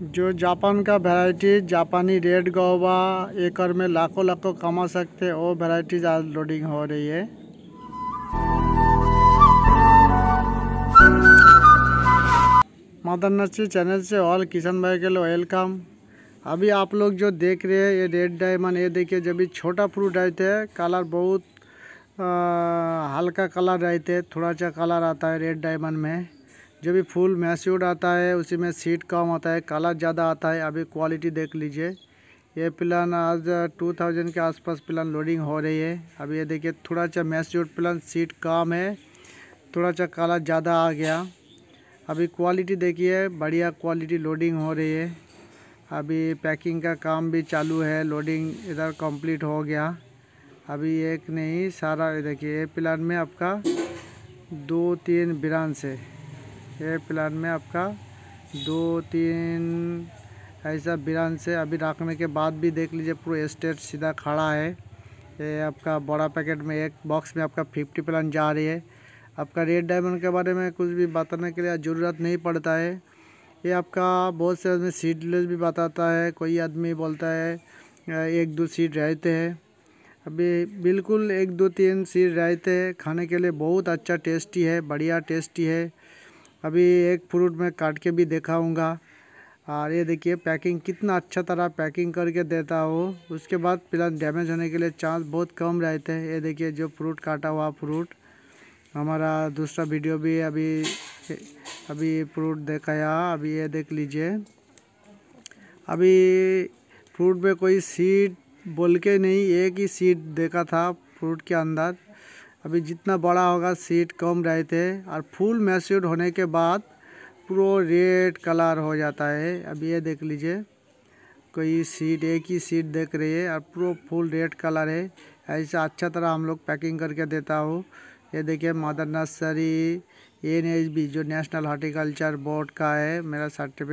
जो जापान का वैरायटी जापानी रेड गोवा एकड़ में लाखों लाखों कमा सकते हैं वो वैरायटीज आज लोडिंग हो रही है। मदन नर्सरी चैनल से ऑल किशन भाई के लिए वेलकम अभी आप लोग जो देख रहे हैं ये रेड डायमंड ये देखिए जब भी छोटा फ्रूट रहते हैं कलर बहुत आ, हल्का कलर रहते हैं थोड़ा सा कलर आता है रेड डायमंड में। जो भी फूल मैस्यूड आता है, उसी में सीड कम आता है कलर ज़्यादा आता है। अभी क्वालिटी देख लीजिए। ये प्लान आज 2000 के आसपास प्लान लोडिंग हो रही है। अभी ये देखिए, थोड़ा सा मैस्यूड प्लान सीड कम है। थोड़ा सा कलर ज़्यादा आ गया। अभी क्वालिटी देखिए, बढ़िया क्वालिटी लोडिंग हो रही है। अभी पैकिंग का काम भी चालू है लोडिंग इधर कंप्लीट हो गया। अभी एक नहीं, सारा देखिए प्लान में आपका दो तीन ब्रांच है। ये प्लान में आपका। दो, तीन, ऐसा बिरान से अभी रखने के बाद भी देख लीजिए, पूरा स्टेट सीधा खड़ा है। ये आपका बड़ा पैकेट में एक बॉक्स में आपका फिफ्टी प्लान जा रही है। आपका रेड डायमंड के बारे में कुछ भी बताने के लिए ज़रूरत नहीं पड़ता है। ये आपका बहुत से आदमी सीडलेस भी बताता है, कोई आदमी बोलता है, एक, दो सीट रहते हैं। अभी बिल्कुल एक, दो, तीन सीट रहते हैं, खाने के लिए बहुत अच्छा टेस्टी है, बढ़िया टेस्टी है। अभी एक फ्रूट में काट के भी दिखाऊँगा। और ये देखिए, पैकिंग कितना अच्छा तरह पैकिंग करके देता हो। उसके बाद प्लान डैमेज होने के लिए चांस बहुत कम रहते हैं। ये देखिए, जो फ्रूट काटा हुआ फ्रूट। हमारा दूसरा वीडियो भी अभी अभी फ्रूट दिखाया। अभी ये देख लीजिए। अभी फ्रूट में कोई सीड बोल के नहीं, एक ही सीड देखा था फ्रूट के अंदर। अभी जितना बड़ा होगा सीट कम रहते हैं और फुल मैच्योर होने के बाद पूरा रेड कलर हो जाता है। अभी ये देख लीजिए, कोई सीट एक ही सीट देख रही है और पूरा फुल रेड कलर है। ऐसा अच्छा तरह हम लोग पैकिंग करके देता हूँ। ये देखिए, मदर नर्सरी एन जो नेशनल हॉर्टिकल्चर बोर्ड का है, मेरा सर्टिफिकेट